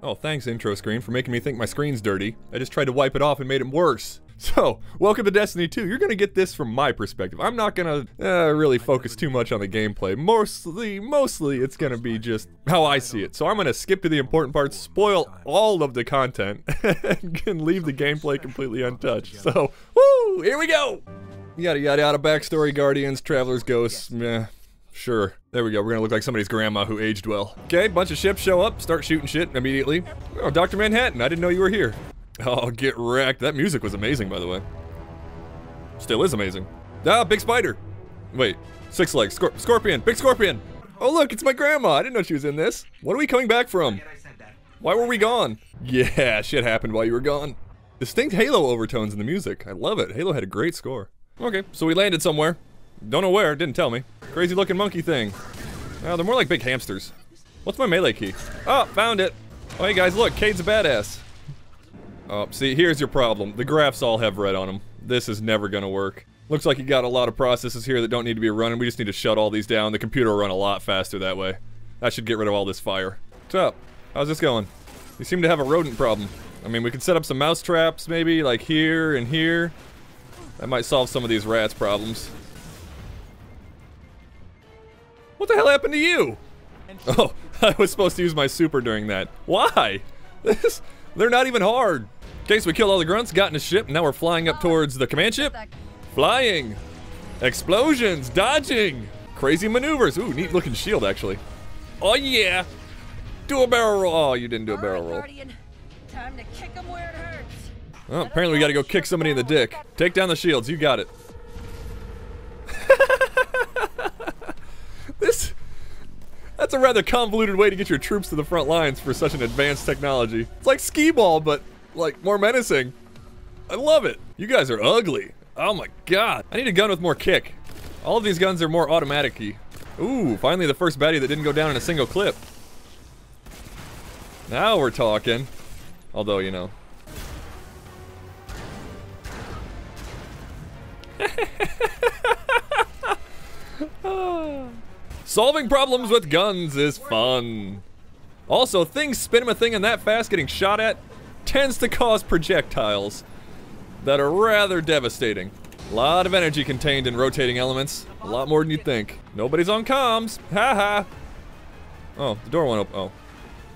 Oh, thanks, intro screen, for making me think my screen's dirty. I just tried to wipe it off and made it worse. So, welcome to Destiny 2. You're gonna get this from my perspective. I'm not gonna uh, really focus too much on the gameplay. Mostly, mostly, it's gonna be just how I see it. So I'm gonna skip to the important parts, spoil all of the content, and leave the gameplay completely untouched. So, woo! Here we go! Yada yada yada, backstory, guardians, travelers, ghosts, meh. Sure. There we go. We're gonna look like somebody's grandma who aged well. Okay, bunch of ships show up, start shooting shit immediately. Oh, Dr. Manhattan, I didn't know you were here. Oh, get wrecked. That music was amazing, by the way. Still is amazing. Ah, big spider. Wait, six legs. Scor scorpion, big scorpion. Oh, look, it's my grandma. I didn't know she was in this. What are we coming back from? Why were we gone? Yeah, shit happened while you were gone. Distinct Halo overtones in the music. I love it. Halo had a great score. Okay, so we landed somewhere. Don't know where, didn't tell me. Crazy looking monkey thing. Oh, they're more like big hamsters. What's my melee key? Oh, found it. Oh, hey guys, look, Cayde's a badass. Oh, see, here's your problem. The graphs all have red on them. This is never gonna work. Looks like you got a lot of processes here that don't need to be running. We just need to shut all these down. The computer will run a lot faster that way. That should get rid of all this fire. What's up? How's this going? You seem to have a rodent problem. I mean, we could set up some mouse traps, maybe, like here and here. That might solve some of these rats' problems. What the hell happened to you? Oh, I was supposed to use my super during that. Why? This, they're not even hard. Okay, so we killed all the grunts, got in a ship, and now we're flying up towards the command ship. Flying. Explosions, dodging. Crazy maneuvers. Ooh, neat looking shield, actually. Oh, yeah. Do a barrel roll. Oh, you didn't do a barrel roll. Time to kick 'em where it hurts. Well, apparently we gotta go kick somebody in the dick. Take down the shields, you got it. this... That's a rather convoluted way to get your troops to the front lines for such an advanced technology. It's like skee-ball, but, like, more menacing. I love it. You guys are ugly. Oh my god. I need a gun with more kick. All of these guns are more automatic-y. Ooh, finally the first baddie that didn't go down in a single clip. Now we're talking. Although, you know. Solving problems with guns is fun. Also, things spinning a thing in that fast getting shot at tends to cause projectiles that are rather devastating. A lot of energy contained in rotating elements. A lot more than you'd think. Nobody's on comms. Haha. -ha. Oh, the door went up. Oh.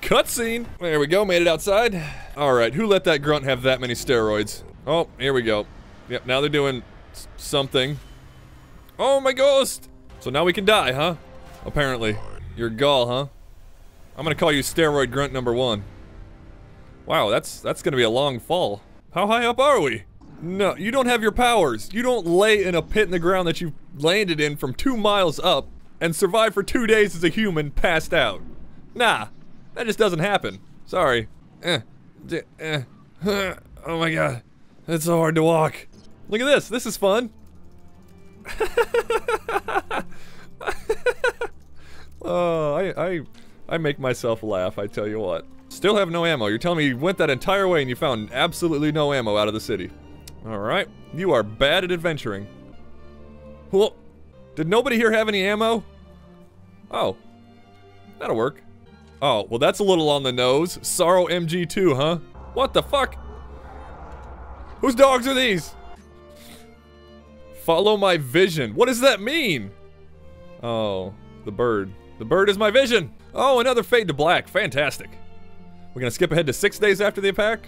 Cutscene. There we go. Made it outside. All right. Who let that grunt have that many steroids? Oh, here we go. Yep. Now they're doing something. Oh, my ghost. So now we can die, huh? Apparently. You're Ghaul, huh? I'm gonna call you steroid grunt number one. Wow, that's that's gonna be a long fall. How high up are we? No, you don't have your powers. You don't lay in a pit in the ground that you landed in from two miles up and survive for two days as a human passed out. Nah, that just doesn't happen. Sorry. Eh. Eh. Oh my god. It's so hard to walk. Look at this. This is fun. oh, I, I, make myself laugh, I tell you what. Still have no ammo. You're telling me you went that entire way and you found absolutely no ammo out of the city. Alright. You are bad at adventuring. Well, did nobody here have any ammo? Oh. That'll work. Oh, well that's a little on the nose. Sorrow MG2, huh? What the fuck? Whose dogs are these? Follow my vision. What does that mean? Oh, the bird. The bird is my vision. Oh, another fade to black. Fantastic. We're gonna skip ahead to six days after the attack.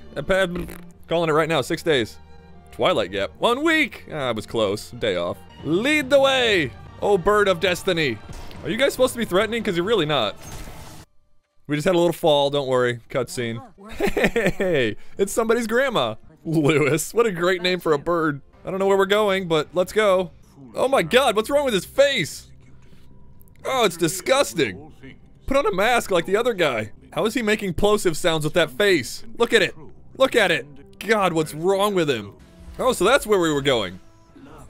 Calling it right now, six days. Twilight Gap. One week! Ah, I was close. Day off. Lead the way! Oh, bird of destiny. Are you guys supposed to be threatening? Because you're really not. We just had a little fall, don't worry. Cutscene. Hey, it's somebody's grandma. Louis. What a great name for a bird. I don't know where we're going, but let's go. Oh my god, what's wrong with his face? Oh, it's disgusting. Put on a mask like the other guy. How is he making plosive sounds with that face? Look at it. Look at it. God, what's wrong with him? Oh, so that's where we were going.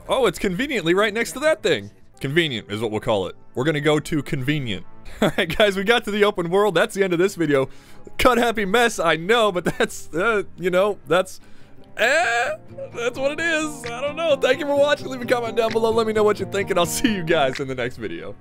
Oh, it's conveniently right next to that thing. Convenient is what we'll call it. We're gonna go to convenient. Alright guys, we got to the open world. That's the end of this video. Cut happy mess, I know, but that's, uh, you know, that's... Eh, that's what it is. I don't know. Thank you for watching. Leave a comment down below. Let me know what you think, and I'll see you guys in the next video.